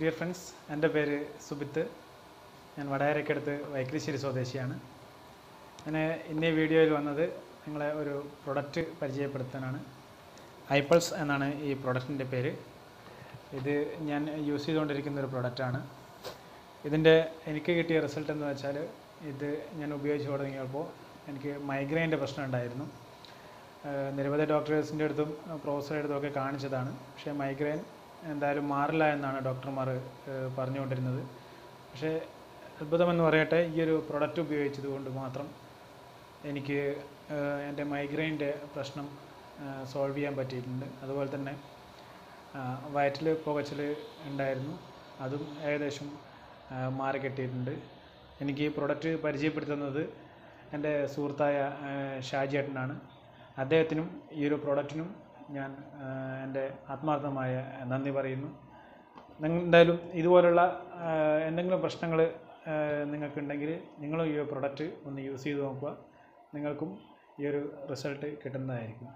Dear friends എന്റെ പേര് സുബിത്ത്. ഞാൻ വടകരക്കടുത്ത് വൈക്കരിശ്ശേരി സ്വദേശിയാണ്. ഞാൻ ഇന്ന് ഈ വീഡിയോയിൽ വന്നത് നിങ്ങളെ ഒരു പ്രൊഡക്റ്റ് പരിചയപ്പെടുത്താനാണ്. ഐപ്പൾസ് എന്നാണ് ഈ പ്രൊഡക്റ്റിന്റെ പേര്. ഇത് ഞാൻ യൂസ് ചെയ്തുകൊണ്ടിരിക്കുന്ന ഒരു പ്രൊഡക്റ്റാണ് ഇതിന്റെ എനിക്ക് കിട്ടിയ റിസൾട്ട് എന്ന് വെച്ചാൽ ഇത് ഞാൻ ഉപയോഗിച്ച് തുടങ്ങിയപ്പോൾ എനിക്ക് മൈഗ്രെയിന്റെ പ്രശ്നം ഉണ്ടായിരുന്നു. നിരവധി ഡോക്ടേഴ്സിന്റെ അടുത്തും പ്രൊഫസറുടെ അടുത്തും ഒക്കെ കാണിച്ചതാണ്. പക്ഷേ മൈഗ്രെയിൻ എന്തായാലും മാറില്ല എന്നാണ് ഡോക്ടർമാർ പറഞ്ഞുകൊണ്ടിരുന്നത്. പക്ഷേ അത്ഭുതമെന്ന് പറയട്ടെ ഈ ഒരു പ്രൊഡക്റ്റ് ഉപയോഗിച്ചത് കൊണ്ട് മാത്രം എനിക്ക് എന്റെ മൈഗ്രെയിന്റെ പ്രശ്നം സോൾവ് ചെയ്യാൻ പറ്റിയിട്ടുണ്ട്. അതുപോലെ തന്നെ വയറ്റിൽ പുകച്ചിൽ ഉണ്ടായിരുന്നു. അതും ഏകദേശം മാറി കിട്ടിയിട്ടുണ്ട് എനിക്ക് ഈ പ്രൊഡക്റ്റ് പരിചയപ്പെടുത്തുന്നത് എന്റെ സുഹൃത്തായ ഷാജി ഏട്ടനാണ്. അദ്ദേഹത്തിനും ഈ ഒരു പ്രൊഡക്റ്റിനും ഞാൻ എന്റെ ആത്മാർത്ഥമായ നന്ദി പറയുന്നു. നിങ്ങൾ എന്തായാലും ഇതുപോലുള്ള എന്തെങ്കിലും പ്രശ്നങ്ങൾ നിങ്ങൾക്കുണ്ടെങ്കിൽ നിങ്ങളും ഈ പ്രൊഡക്റ്റ് ഒന്ന് യൂസ് ചെയ്ത് നോക്കുക. നിങ്ങൾക്കും ഈ ഒരു റിസൾട്ട് കിട്ടുന്നതായിരിക്കും.